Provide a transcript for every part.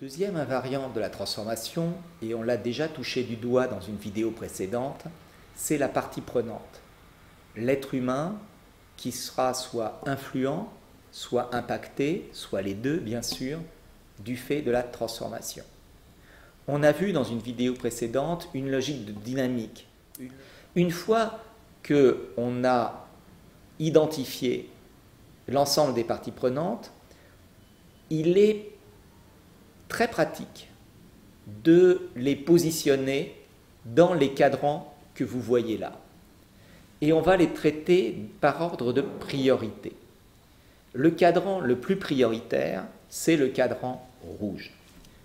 deuxième invariant de la transformation, et on l'a déjà touché du doigt dans une vidéo précédente, c'est la partie prenante. L'être humain qui sera soit influent, soit impacté, soit les deux bien sûr, du fait de la transformation. On a vu dans une vidéo précédente une logique de dynamique. Une fois que on a identifié l'ensemble des parties prenantes, il est très pratique de les positionner dans les cadrans que vous voyez là. Et on va les traiter par ordre de priorité. Le cadran le plus prioritaire, c'est le cadran rouge.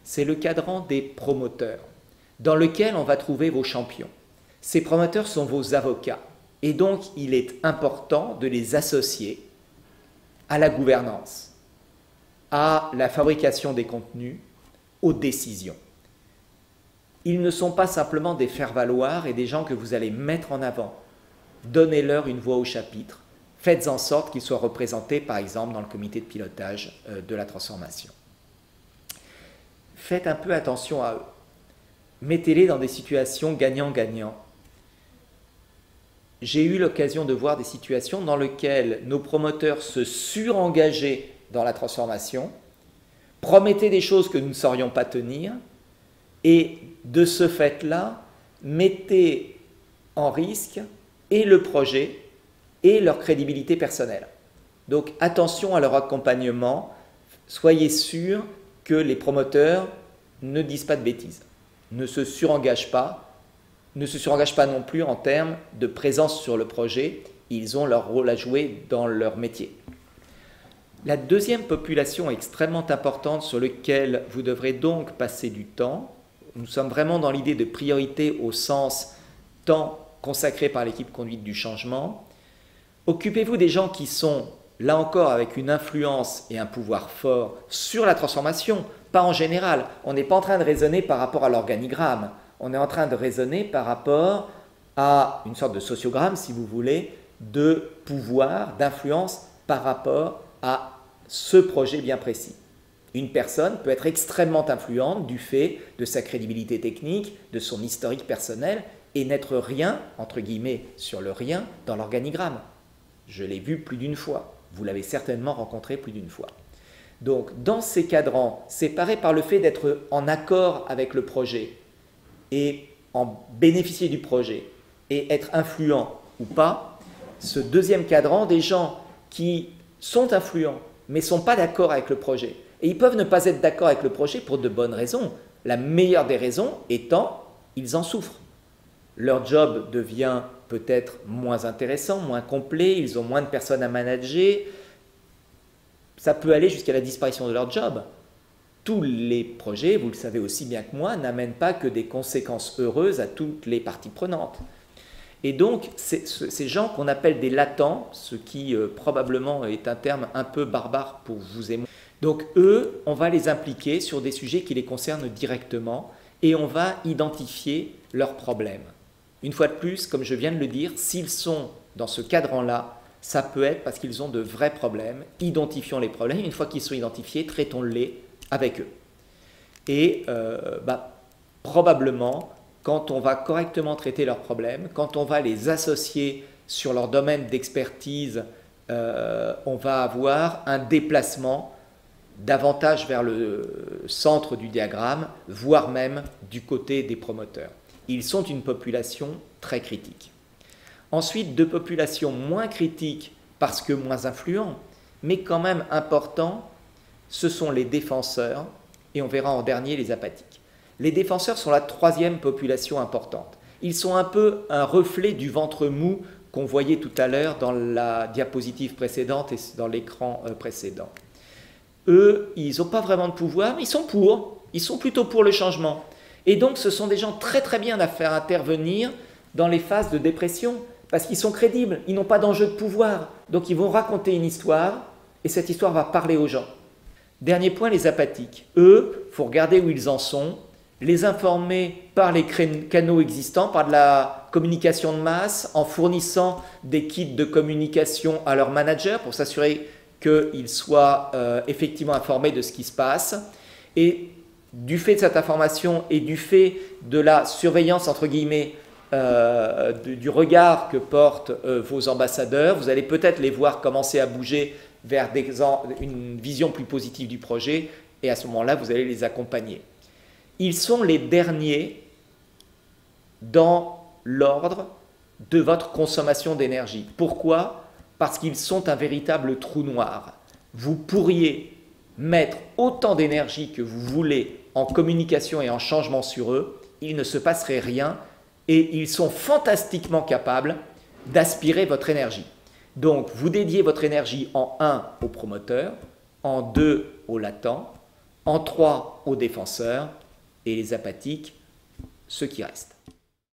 C'est le cadran des promoteurs, dans lequel on va trouver vos champions. Ces promoteurs sont vos avocats. Et donc, il est important de les associer à la gouvernance, à la fabrication des contenus, aux décisions. Ils ne sont pas simplement des faire-valoir et des gens que vous allez mettre en avant. Donnez-leur une voix au chapitre. Faites en sorte qu'ils soient représentés, par exemple, dans le comité de pilotage euh, de la transformation. Faites un peu attention à eux. Mettez-les dans des situations gagnant-gagnant. J'ai eu l'occasion de voir des situations dans lesquelles nos promoteurs se surengageaient dans la transformation, promettez des choses que nous ne saurions pas tenir, et de ce fait-là, mettez en risque et le projet et leur crédibilité personnelle. Donc attention à leur accompagnement, soyez sûrs que les promoteurs ne disent pas de bêtises, ne se surengagent pas, ne se surengagent pas non plus en termes de présence sur le projet, ils ont leur rôle à jouer dans leur métier. La deuxième population extrêmement importante sur laquelle vous devrez donc passer du temps, nous sommes vraiment dans l'idée de priorité au sens temps consacré par l'équipe conduite du changement. Occupez-vous des gens qui sont, là encore, avec une influence et un pouvoir fort sur la transformation, pas en général. On n'est pas en train de raisonner par rapport à l'organigramme, on est en train de raisonner par rapport à une sorte de sociogramme, si vous voulez, de pouvoir, d'influence par rapport à ce projet bien précis. Une personne peut être extrêmement influente du fait de sa crédibilité technique, de son historique personnel, et n'être rien, entre guillemets, sur le rien dans l'organigramme. Je l'ai vu plus d'une fois. Vous l'avez certainement rencontré plus d'une fois. Donc, dans ces cadrans, séparés par le fait d'être en accord avec le projet et en bénéficier du projet et être influent ou pas, ce deuxième cadran, des gens qui sont influents mais ne sont pas d'accord avec le projet. Et ils peuvent ne pas être d'accord avec le projet pour de bonnes raisons. La meilleure des raisons étant, ils en souffrent. Leur job devient peut-être moins intéressant, moins complet, ils ont moins de personnes à manager. Ça peut aller jusqu'à la disparition de leur job. Tous les projets, vous le savez aussi bien que moi, n'amènent pas que des conséquences heureuses à toutes les parties prenantes. Et donc, ces gens qu'on appelle des latents, ce qui euh, probablement est un terme un peu barbare pour vous et moi, donc eux, on va les impliquer sur des sujets qui les concernent directement et on va identifier leurs problèmes. Une fois de plus, comme je viens de le dire, s'ils sont dans ce cadre-là, ça peut être parce qu'ils ont de vrais problèmes. Identifions les problèmes. Une fois qu'ils sont identifiés, traitons-les avec eux. Et euh, bah, probablement, quand on va correctement traiter leurs problèmes, quand on va les associer sur leur domaine d'expertise, euh, on va avoir un déplacement davantage vers le centre du diagramme, voire même du côté des promoteurs. Ils sont une population très critique. Ensuite, deux populations moins critiques parce que moins influents, mais quand même importants, ce sont les défenseurs et on verra en dernier les apathiques. Les défenseurs sont la troisième population importante. Ils sont un peu un reflet du ventre mou qu'on voyait tout à l'heure dans la diapositive précédente et dans l'écran euh, précédent. Eux, ils n'ont pas vraiment de pouvoir, mais ils sont pour. Ils sont plutôt pour le changement. Et donc, ce sont des gens très très bien à faire intervenir dans les phases de dépression, parce qu'ils sont crédibles, ils n'ont pas d'enjeu de pouvoir. Donc, ils vont raconter une histoire, et cette histoire va parler aux gens. Dernier point, les apathiques. Eux, faut regarder où ils en sont, les informer par les canaux existants, par de la communication de masse, en fournissant des kits de communication à leurs managers pour s'assurer qu'ils soient euh, effectivement informés de ce qui se passe. Et du fait de cette information et du fait de la surveillance, entre guillemets, euh, du regard que portent euh, vos ambassadeurs, vous allez peut-être les voir commencer à bouger vers une vision plus positive du projet, et à ce moment-là, vous allez les accompagner. Ils sont les derniers dans l'ordre de votre consommation d'énergie. Pourquoi? Parce qu'ils sont un véritable trou noir. Vous pourriez mettre autant d'énergie que vous voulez en communication et en changement sur eux, il ne se passerait rien et ils sont fantastiquement capables d'aspirer votre énergie. Donc, vous dédiez votre énergie en 1 au promoteur, en 2 au latent, en 3 aux défenseurs et les apathiques, ceux qui restent.